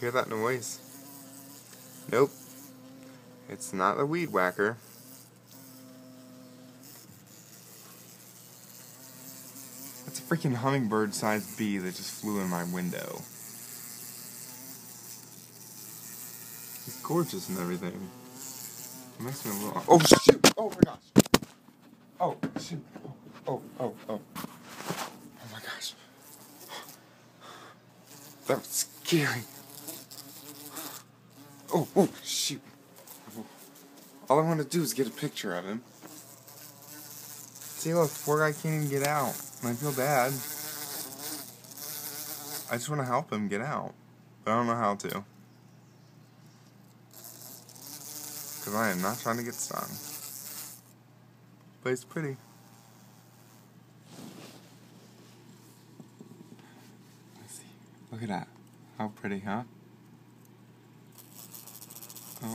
Hear that noise? Nope. It's not the weed whacker. That's a freaking hummingbird sized bee that just flew in my window. He's gorgeous and everything. It makes me a little. Oh shoot! Oh my gosh! Oh shoot! Oh, oh, oh. Oh my gosh. That was scary. Oh, oh, shoot. All I want to do is get a picture of him. See, look, poor guy can't even get out. I feel bad. I just want to help him get out. But I don't know how to. Because I am not trying to get stung. But it's pretty. Let's see. Look at that. How pretty, huh? 어...